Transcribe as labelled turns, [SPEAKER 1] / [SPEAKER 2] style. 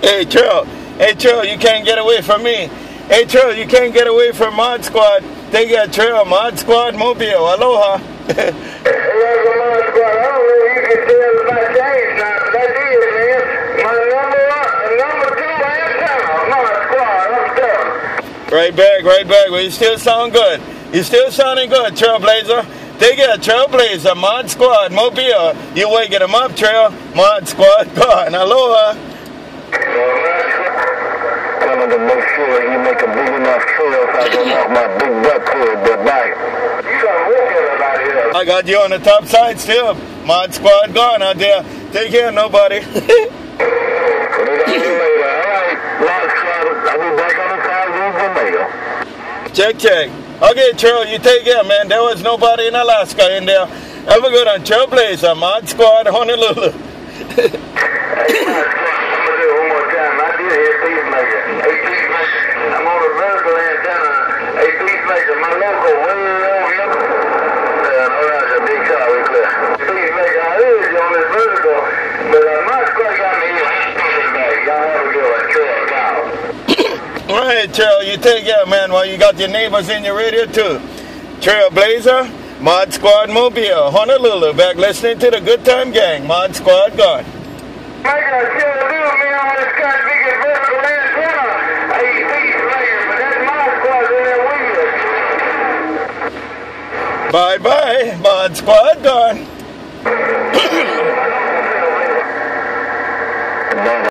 [SPEAKER 1] Hey, Trill. Hey, Trill, you can't get away from me. Hey, Trill, you can't get away from Mod Squad. They got Trill, Mod Squad, Mobile. Aloha. Right back, right back. Well, you still sound good. You still sounding good, Trailblazer. They got Trailblazer, Mod Squad, Mobile. You waking them up, Trail. Mod Squad, gone. Aloha.
[SPEAKER 2] Tell him to make sure he make a big enough trail so I walk my big butt to but bye. You got walking about here.
[SPEAKER 1] I got you on the top side still. Mod Squad gone out there. Take care, nobody.
[SPEAKER 2] We got you later. All right, Lord Squad, I'll be back on the side of the mail.
[SPEAKER 1] Check, check. Okay, Trail, you take care, man. There was nobody in Alaska in there. Have a good one. Trailblazer, Mod Squad, Honolulu.
[SPEAKER 2] I'm I'm on a vertical antenna. My local way over here. Yeah, no, that's a big car we clear. Peacemaker, I heard you on this vertical, but uh, my squad got me here. Y'all have a good one. Trail, now.
[SPEAKER 1] All right, Trail, you take care, man, while you got your neighbors in your radio, too. Trailblazer, Mod Squad Mobile, Honolulu, back listening to the Good Time Gang. Mod Squad gone.
[SPEAKER 2] I got still to do me on this kind of big vertical antenna. Hey, Peacemaker, but that's my squad in there with you.
[SPEAKER 1] Bye bye, Mod Squad gone.